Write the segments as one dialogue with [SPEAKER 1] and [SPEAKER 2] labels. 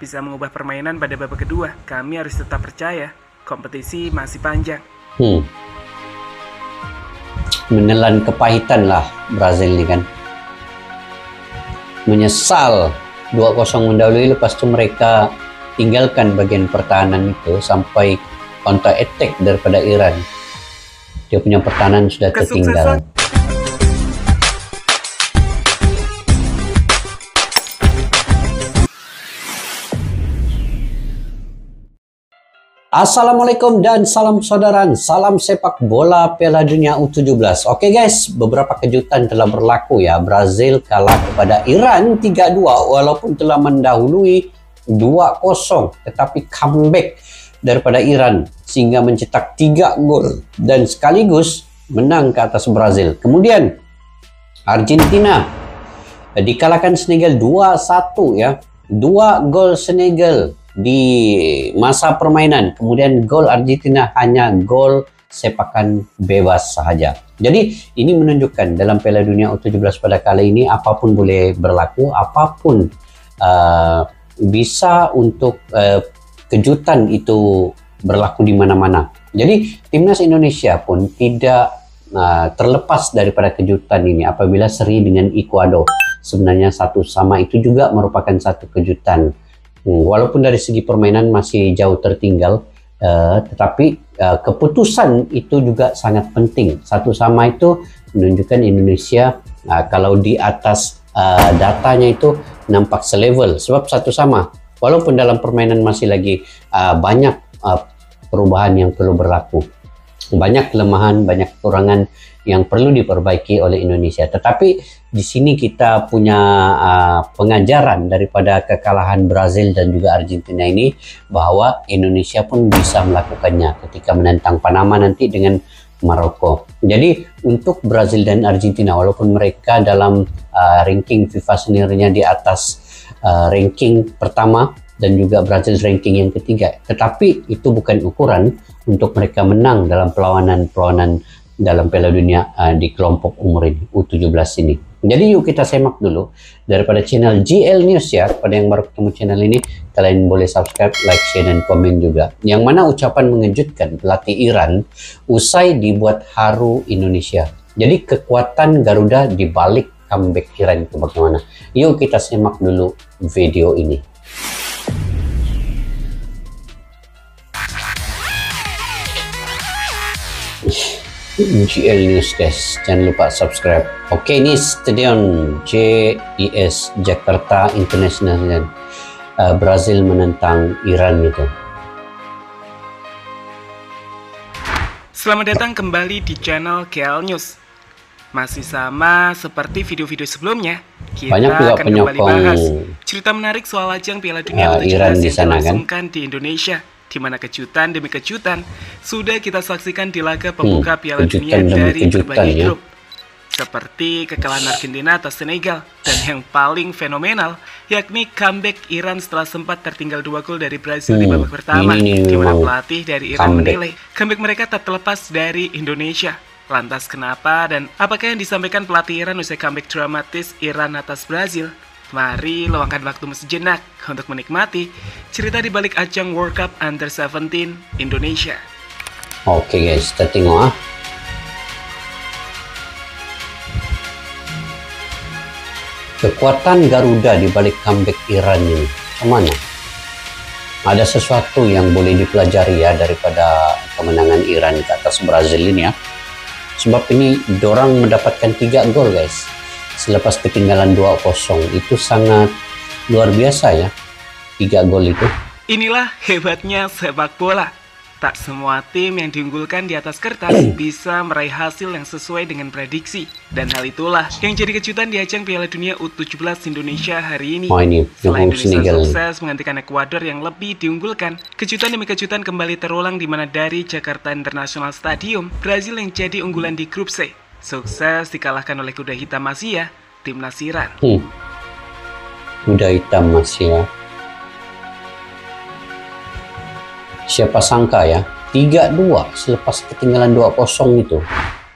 [SPEAKER 1] bisa mengubah permainan pada babak kedua, kami harus tetap percaya kompetisi masih panjang.
[SPEAKER 2] Hmm. Menelan kepahitan lah Brazil ini kan. Menyesal 2-0 mendahului lepas itu mereka tinggalkan bagian pertahanan itu sampai counter attack daripada Iran. Dia punya pertahanan sudah tertinggal. Assalamualaikum dan salam persaudaraan, salam sepak bola Piala Dunia U17. Oke guys, beberapa kejutan telah berlaku ya. Brazil kalah kepada Iran 3-2 walaupun telah mendahului 2-0 tetapi comeback daripada Iran sehingga mencetak 3 gol dan sekaligus menang ke atas Brazil. Kemudian Argentina dikalahkan Senegal 2-1 ya. 2 gol Senegal di masa permainan. Kemudian gol Argentina hanya gol sepakan bebas sahaja. Jadi ini menunjukkan dalam Piala Dunia U17 pada kali ini apa pun boleh berlaku, apa pun uh, bisa untuk uh, kejutan itu berlaku di mana-mana. Jadi timnas Indonesia pun tidak uh, terlepas daripada kejutan ini apabila seri dengan Ekuador. Sebenarnya satu sama itu juga merupakan satu kejutan Hmm, walaupun dari segi permainan masih jauh tertinggal, uh, tetapi uh, keputusan itu juga sangat penting. Satu sama itu menunjukkan Indonesia uh, kalau di atas uh, datanya itu nampak selevel sebab satu sama. Walaupun dalam permainan masih lagi uh, banyak uh, perubahan yang perlu berlaku, banyak kelemahan, banyak kekurangan yang perlu diperbaiki oleh Indonesia. Tetapi di sini kita punya uh, pengajaran daripada kekalahan Brazil dan juga Argentina ini bahwa Indonesia pun bisa melakukannya ketika menentang Panama nanti dengan Maroko. Jadi untuk Brazil dan Argentina walaupun mereka dalam uh, ranking FIFA sendirinya di atas uh, ranking pertama dan juga Brazil ranking yang ketiga, tetapi itu bukan ukuran untuk mereka menang dalam perlawanan-perlawanan dalam Piala Dunia uh, di kelompok umur ini U17 ini. Jadi yuk kita semak dulu daripada channel GL News ya. Pada yang baru ketemu channel ini, kalian boleh subscribe, like, share, dan komen juga. Yang mana ucapan mengejutkan pelatih Iran usai dibuat haru Indonesia. Jadi kekuatan Garuda di balik comeback Iran itu bagaimana? Yuk kita semak dulu video ini. GL News guys jangan lupa subscribe. Oke ini stadion JIS Jakarta International dan uh, Brazil menentang Iran itu.
[SPEAKER 1] Selamat datang kembali di channel KL News. Masih sama seperti video-video sebelumnya kita
[SPEAKER 2] Banyak juga
[SPEAKER 1] akan kembali bahas cerita menarik soal ajang Piala Dunia uh, Iran di sana kan? di Indonesia di mana kejutan demi kejutan sudah kita saksikan di laga pembuka hmm, Piala Dunia dari berbagai ya. grup. Seperti kekalahan Argentina atas Senegal dan yang paling fenomenal yakni comeback Iran setelah sempat tertinggal dua gol dari Brazil hmm, di babak pertama di mana pelatih dari Iran comeback. menilai comeback mereka tak terlepas dari Indonesia. Lantas kenapa dan apakah yang disampaikan pelatih Iran usai comeback dramatis Iran atas Brazil? Mari luangkan waktu sejenak untuk menikmati cerita di balik ajang World Cup Under 17 Indonesia.
[SPEAKER 2] Oke guys, kita tengok ah. Kekuatan Garuda di balik comeback Iran ini, ke mana? Ada sesuatu yang boleh dipelajari ya daripada kemenangan Iran ke atas Brazil ini ya. Sebab ini dorang mendapatkan tiga gol guys selepas ketinggalan 2-0 itu sangat luar biasa ya tiga gol itu.
[SPEAKER 1] Inilah hebatnya sepak bola. Tak semua tim yang diunggulkan di atas kertas bisa meraih hasil yang sesuai dengan prediksi. Dan hal itulah yang jadi kejutan di ajang Piala Dunia U17 Indonesia hari ini.
[SPEAKER 2] Oh, ini
[SPEAKER 1] Selain Indonesia sukses menggantikan Ekuador yang lebih diunggulkan, kejutan demi kejutan kembali terulang di mana dari Jakarta International Stadium, Brazil yang jadi unggulan di grup C Sukses dikalahkan oleh kuda hitam Asia, tim Nasiran. Hmm.
[SPEAKER 2] Kuda hitam Asia. Siapa sangka ya, 3-2 selepas ketinggalan 2-0 itu.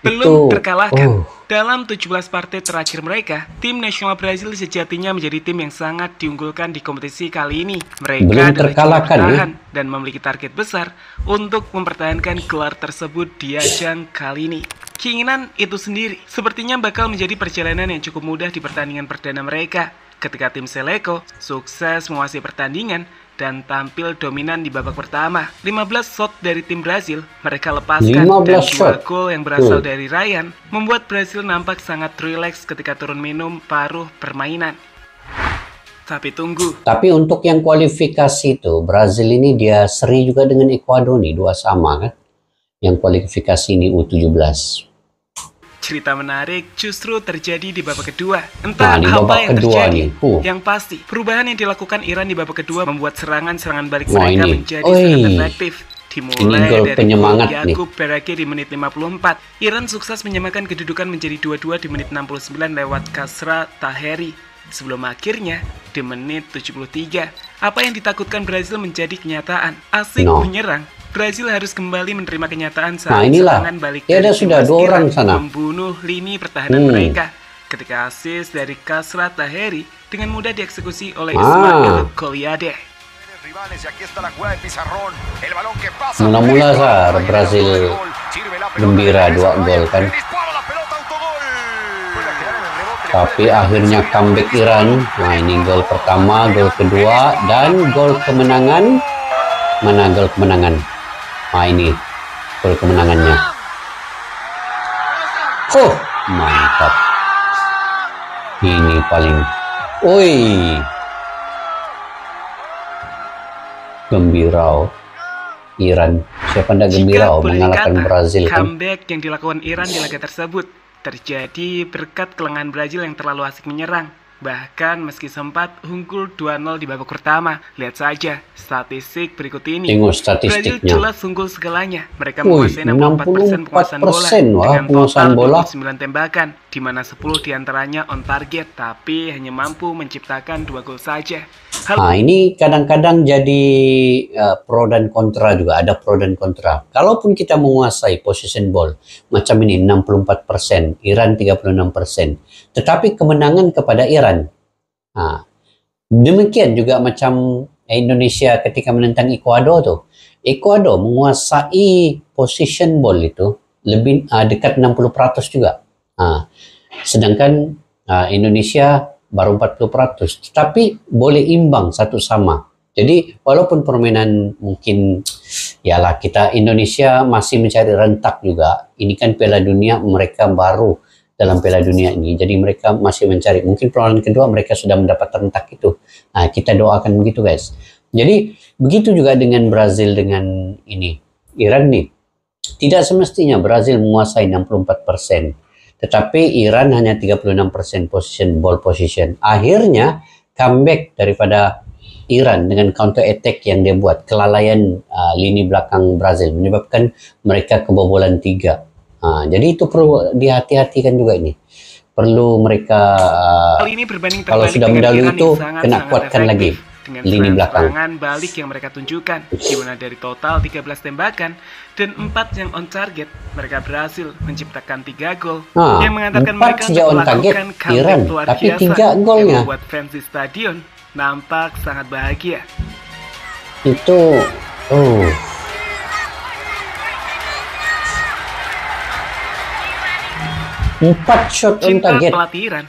[SPEAKER 1] Belum itu, terkalahkan. Oh. Dalam 17 partai terakhir mereka, tim nasional Brazil sejatinya menjadi tim yang sangat diunggulkan di kompetisi kali ini. Mereka
[SPEAKER 2] Belum terkalahkan ya?
[SPEAKER 1] dan memiliki target besar untuk mempertahankan gelar tersebut di ajang kali ini. Keinginan itu sendiri sepertinya bakal menjadi perjalanan yang cukup mudah di pertandingan perdana mereka ketika tim Seleco sukses menguasai pertandingan dan tampil dominan di babak pertama. 15 shot dari tim Brazil mereka lepaskan dan dua gol yang berasal hmm. dari Ryan membuat Brazil nampak sangat rileks ketika turun minum paruh permainan. Tapi tunggu.
[SPEAKER 2] Tapi untuk yang kualifikasi itu Brazil ini dia seri juga dengan Ekuador nih dua sama kan? Yang kualifikasi ini U17.
[SPEAKER 1] Cerita menarik justru terjadi di babak kedua. Entah nah, apa yang terjadi. Uh. Yang pasti, perubahan yang dilakukan Iran di babak kedua membuat serangan-serangan balik Wah, mereka ini. menjadi Oi. sangat efektif. Dimulai dari penyemangat Yakub Berake di menit 54. Iran sukses menyamakan kedudukan menjadi 2-2 di menit 69 lewat Kasra Taheri. Sebelum akhirnya di menit 73, apa yang ditakutkan Brazil menjadi kenyataan. Asik no. menyerang Brazil harus kembali menerima kenyataan saat nah, inilah. serangan balik
[SPEAKER 2] ya, ada sudah dua orang sana.
[SPEAKER 1] membunuh lini pertahanan hmm. mereka ketika asis dari Kasrat Taheri dengan mudah dieksekusi oleh ah. Ismail Koliade.
[SPEAKER 2] Mula-mula sah Brazil gembira dua gol kan. Tapi akhirnya comeback Iran. Nah ini gol pertama, gol kedua, dan gol kemenangan. Mana gol kemenangan? Nah ini gol kemenangannya. Oh, mantap. Ini paling. Oi. Gembirau. Iran. Siapa anda gembirau mengalahkan Brazil
[SPEAKER 1] kan? Comeback yang dilakukan Iran di laga tersebut terjadi berkat kelengahan Brazil yang terlalu asik menyerang. Bahkan meski sempat unggul 2-0 di babak pertama, lihat saja statistik berikut ini.
[SPEAKER 2] Tengok statistiknya.
[SPEAKER 1] Brazil jelas unggul segalanya. Mereka menguasai 64% penguasaan bola dengan total bola. 29 tembakan, di mana 10 di antaranya on target, tapi hanya mampu menciptakan dua gol saja.
[SPEAKER 2] Hal nah, ini kadang-kadang jadi uh, pro dan kontra juga, ada pro dan kontra. Kalaupun kita menguasai position ball, macam ini 64%, Iran 36%, tetapi kemenangan kepada Iran Ha. Demikian juga macam Indonesia ketika menentang Ecuador tu. Ecuador menguasai position ball itu lebih uh, dekat 60% juga. Ha. Sedangkan uh, Indonesia baru 40%. Tetapi boleh imbang satu sama. Jadi walaupun permainan mungkin yalah kita Indonesia masih mencari rentak juga. Ini kan Piala Dunia mereka baru dalam Piala Dunia ini. Jadi mereka masih mencari. Mungkin perlawanan kedua mereka sudah mendapat rentak itu. Nah, kita doakan begitu guys. Jadi begitu juga dengan Brazil dengan ini. Iran nih. Tidak semestinya Brazil menguasai 64%. Tetapi Iran hanya 36% position ball position. Akhirnya comeback daripada Iran dengan counter attack yang dia buat kelalaian uh, lini belakang Brazil menyebabkan mereka kebobolan tiga Ha, jadi itu perlu dihati-hatikan juga ini. Perlu mereka uh, ini kalau sudah mendahului itu kena kuatkan lagi dengan lini belakang.
[SPEAKER 1] serangan balik yang mereka tunjukkan. Gimana dari total 13 tembakan dan 4 yang on target mereka berhasil menciptakan 3 gol
[SPEAKER 2] nah, yang mengantarkan mereka untuk melakukan comeback luar tapi biasa 3 golnya
[SPEAKER 1] yang membuat fans di stadion nampak sangat bahagia.
[SPEAKER 2] Itu oh Empat shot on target,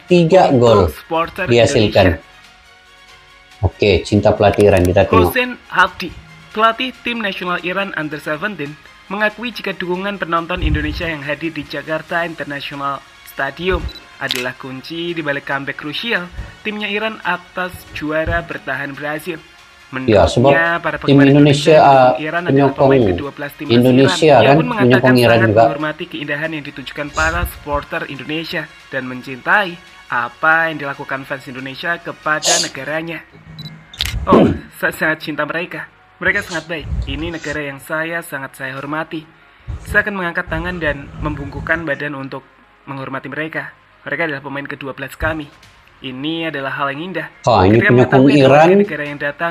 [SPEAKER 2] tiga gol dihasilkan. Oke, cinta pelatihan kita tengok.
[SPEAKER 1] Hussein Hafdi, pelatih tim nasional Iran Under 17, mengakui jika dukungan penonton Indonesia yang hadir di Jakarta International Stadium adalah kunci di balik comeback krusial timnya Iran atas juara bertahan Brazil.
[SPEAKER 2] Ya, sebab para tim Indonesia uh, penyokong Indonesia kan menyokong Iran juga.
[SPEAKER 1] menghormati keindahan yang ditunjukkan para supporter Indonesia dan mencintai apa yang dilakukan fans Indonesia kepada negaranya. Oh, saya sangat cinta mereka. Mereka sangat baik. Ini negara yang saya sangat saya hormati. Saya akan mengangkat tangan dan membungkukkan badan untuk menghormati mereka. Mereka adalah pemain ke-12 kami. Ini adalah hal yang indah.
[SPEAKER 2] Oh, ini penyokong Iran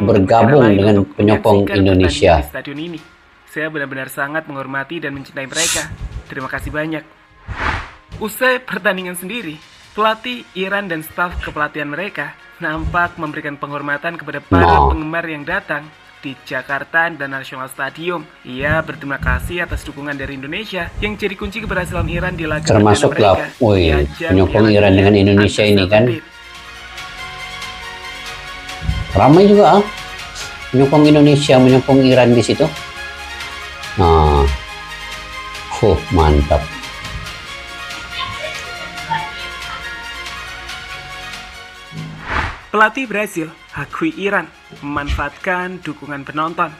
[SPEAKER 2] bergabung dengan penyokong Indonesia.
[SPEAKER 1] Di stadion ini. Saya benar-benar sangat menghormati dan mencintai mereka. Terima kasih banyak. Usai pertandingan sendiri, pelatih Iran dan staf kepelatihan mereka nampak memberikan penghormatan kepada para no. penggemar yang datang di Jakarta dan National Stadium. Ia berterima kasih atas dukungan dari Indonesia yang jadi kunci keberhasilan Iran di laga
[SPEAKER 2] Termasuk lah, woi, penyokong Iran dengan Indonesia ini kan. Ramai juga ah. Penyokong Indonesia menyokong Iran di situ. Nah, huh, mantap.
[SPEAKER 1] Pelatih Brazil, Hakui Iran, memanfaatkan dukungan penonton.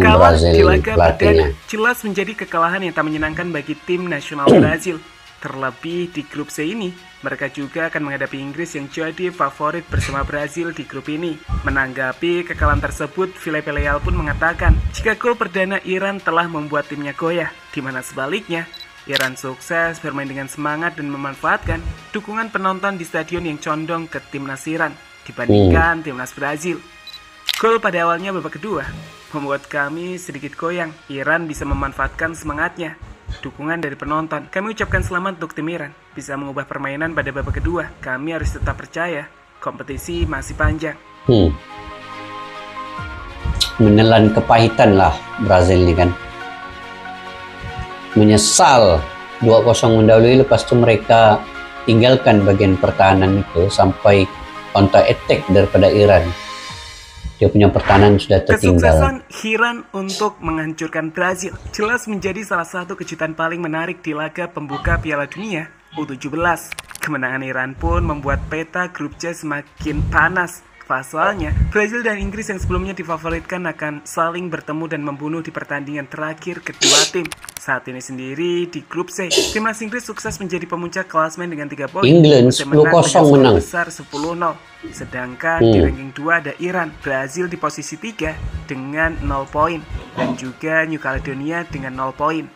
[SPEAKER 1] Kalah di laga perdana jelas menjadi kekalahan yang tak menyenangkan bagi tim nasional Brazil. Terlebih di grup C ini, mereka juga akan menghadapi Inggris yang jadi favorit bersama Brazil di grup ini. Menanggapi kekalahan tersebut, Filipe Leal pun mengatakan jika gol perdana Iran telah membuat timnya goyah, di mana sebaliknya Iran sukses bermain dengan semangat dan memanfaatkan dukungan penonton di stadion yang condong ke timnas Iran dibandingkan hmm. timnas Brazil. Gol pada awalnya babak kedua membuat kami sedikit goyang. Iran bisa memanfaatkan semangatnya. Dukungan dari penonton. Kami ucapkan selamat untuk tim Iran bisa mengubah permainan pada babak kedua. Kami harus tetap percaya kompetisi masih panjang. Hmm.
[SPEAKER 2] Menelan kepahitan lah Brazil ini kan menyesal 2-0 mendahului lepas itu mereka tinggalkan bagian pertahanan itu sampai counter attack daripada Iran dia punya pertahanan sudah tertinggal.
[SPEAKER 1] Kesuksesan Iran untuk menghancurkan Brazil jelas menjadi salah satu kejutan paling menarik di laga pembuka Piala Dunia U17. Kemenangan Iran pun membuat peta grup C semakin panas Pasalnya, Brazil dan Inggris yang sebelumnya difavoritkan akan saling bertemu dan membunuh di pertandingan terakhir kedua tim. Saat ini sendiri di grup C, timnas Inggris sukses menjadi pemuncak klasmen dengan 3 poin.
[SPEAKER 2] England 10-0 menang.
[SPEAKER 1] Besar 10-0. Sedangkan hmm. di ranking 2 ada Iran, Brazil di posisi 3 dengan 0 poin dan juga New Caledonia dengan 0 poin.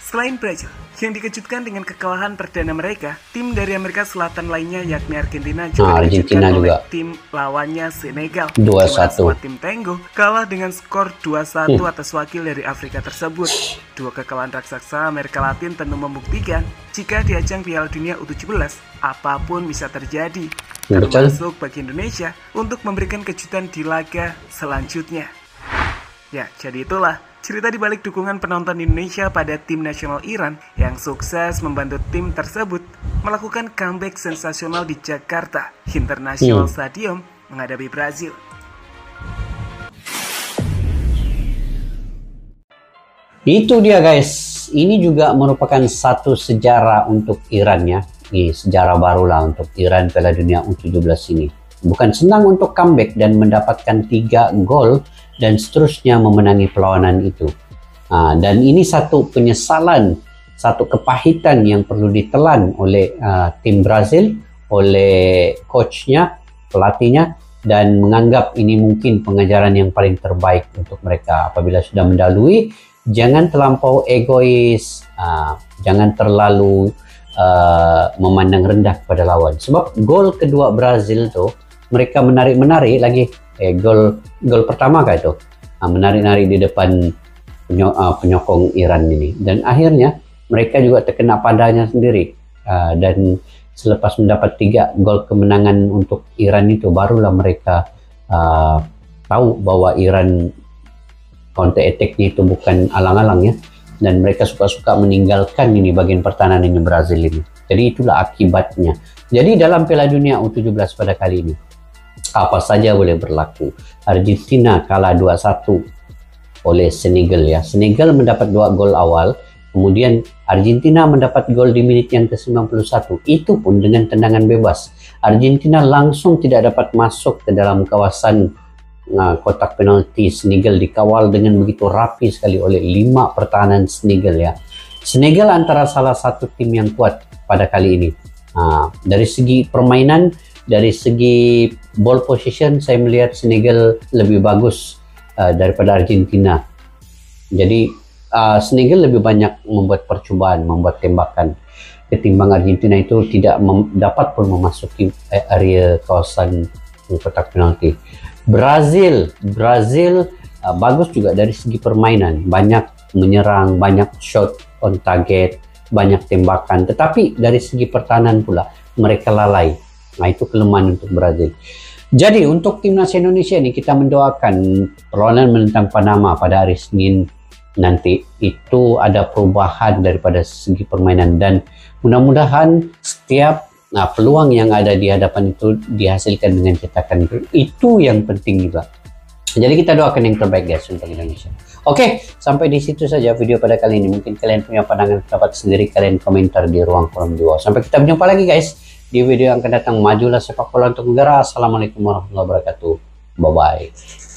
[SPEAKER 1] Selain Brazil, yang dikejutkan dengan kekalahan perdana mereka, tim dari Amerika Selatan lainnya yakni Argentina juga nah, Argentina juga. oleh tim lawannya Senegal.
[SPEAKER 2] 2-1.
[SPEAKER 1] Tim Tango kalah dengan skor 2-1 hmm. atas wakil dari Afrika tersebut. Dua kekalahan raksasa Amerika Latin tentu membuktikan jika di ajang Piala Dunia U17, apa pun bisa terjadi. Termasuk bagi Indonesia untuk memberikan kejutan di laga selanjutnya. Ya, jadi itulah Cerita di balik dukungan penonton Indonesia pada tim nasional Iran yang sukses membantu tim tersebut melakukan comeback sensasional di Jakarta International hmm. Stadium menghadapi Brazil.
[SPEAKER 2] Itu dia guys, ini juga merupakan satu sejarah untuk Iran ya. Ini sejarah barulah untuk Iran Piala Dunia U17 ini. Bukan senang untuk comeback dan mendapatkan tiga gol dan seterusnya memenangi perlawanan itu. Dan ini satu penyesalan, satu kepahitan yang perlu ditelan oleh tim Brazil, oleh coachnya, pelatihnya, dan menganggap ini mungkin pengajaran yang paling terbaik untuk mereka. Apabila sudah mendalui, jangan terlampau egois, jangan terlalu memandang rendah kepada lawan. Sebab gol kedua Brazil tuh mereka menarik-menarik lagi. Eh gol gol pertama kah itu? Uh, menarik-narik di depan uh, penyokong Iran ini. Dan akhirnya mereka juga terkena padanya sendiri. Uh, dan selepas mendapat tiga gol kemenangan untuk Iran itu barulah mereka tahu bahwa Iran counter attack-nya itu bukan alang-alang ya. Dan mereka suka-suka meninggalkan ini bagian pertahanan ini Brazil ini. Jadi itulah akibatnya. Jadi dalam Piala Dunia U17 pada kali ini apa saja boleh berlaku. Argentina kalah 2-1 oleh Senegal ya. Senegal mendapat dua gol awal, kemudian Argentina mendapat gol di menit yang ke-91. Itu pun dengan tendangan bebas. Argentina langsung tidak dapat masuk ke dalam kawasan uh, kotak penalti Senegal dikawal dengan begitu rapi sekali oleh lima pertahanan Senegal ya. Senegal antara salah satu tim yang kuat pada kali ini. Uh, dari segi permainan dari segi ball position saya melihat Senegal lebih bagus uh, daripada Argentina. Jadi uh, Senegal lebih banyak membuat percobaan, membuat tembakan ketimbang Argentina itu tidak dapat pun memasuki area kawasan kotak penalti. Brazil, Brazil uh, bagus juga dari segi permainan, banyak menyerang, banyak shot on target, banyak tembakan. Tetapi dari segi pertahanan pula mereka lalai. Nah itu kelemahan untuk Brazil. Jadi untuk timnas Indonesia ini kita mendoakan perlawanan menentang Panama pada hari Senin nanti itu ada perubahan daripada segi permainan dan mudah-mudahan setiap nah, peluang yang ada di hadapan itu dihasilkan dengan cetakan itu yang penting juga. Jadi kita doakan yang terbaik guys untuk Indonesia. Oke, sampai di situ saja video pada kali ini. Mungkin kalian punya pandangan pendapat sendiri, kalian komentar di ruang kolom di bawah. Sampai kita berjumpa lagi guys di video yang akan datang. Majulah sepak bola untuk negara. Assalamualaikum warahmatullahi wabarakatuh. Bye-bye.